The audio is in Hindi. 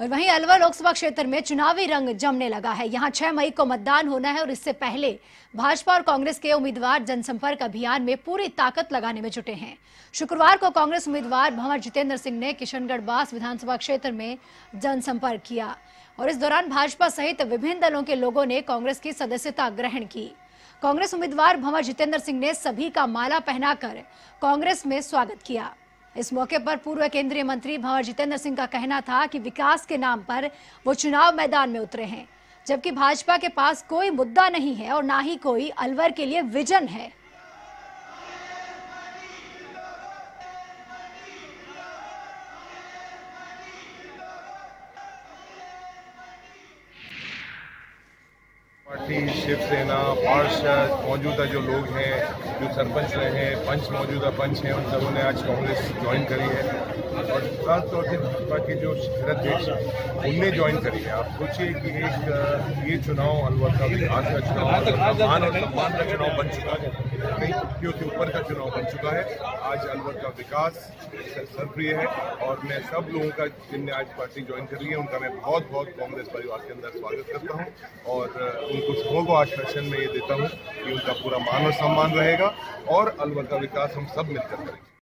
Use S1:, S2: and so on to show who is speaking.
S1: और वहीं अलवर लोकसभा क्षेत्र में चुनावी रंग जमने लगा है। यहाँ 6 मई को मतदान होना है और इससे पहले भाजपा और कांग्रेस के उम्मीदवार जनसंपर्क अभियान में पूरी ताकत लगाने में जुटे हैं। शुक्रवार को कांग्रेस उम्मीदवार भंवर जितेंद्र सिंह ने किशनगढ़ बास विधानसभा क्षेत्र में जनसंपर्क किया और इस दौरान भाजपा सहित विभिन्न दलों के लोगों ने कांग्रेस की सदस्यता ग्रहण की। कांग्रेस उम्मीदवार भंवर जितेंद्र सिंह ने सभी का माला पहनाकर कांग्रेस में स्वागत किया। इस मौके पर पूर्व केंद्रीय मंत्री भंवर जितेंद्र सिंह का कहना था कि विकास के नाम पर वो चुनाव मैदान में उतरे हैं, जबकि भाजपा के पास कोई मुद्दा नहीं है और ना ही कोई अलवर के लिए विजन है।
S2: पार्टी शिवसेना पार्षद मौजूदा जो लोग हैं जो सरपंच रहे हैं पंच मौजूदा पंच हैं उन सबों ने आज कांग्रेस ज्वाइन करी है। और खासतौर से भाजपा के जो शहराध्यक्ष उनने ज्वाइन करी है। आप सोचिए कि एक ये चुनाव अलवर का विकास का चुनाव मान और सम्मान का चुनाव बन चुका है। कई पार्टियों के ऊपर का चुनाव बन चुका है। आज अलवर का विकास सर्वप्रिय है और मैं सब लोगों का जिनने आज पार्टी ज्वाइन कर ली है उनका मैं बहुत बहुत कांग्रेस परिवार के अंदर स्वागत करता हूँ और उनको सबों को आश्वासन में ये देता हूँ कि उनका पूरा मान और सम्मान रहेगा और अलवर का विकास हम सब मिलकर करेंगे।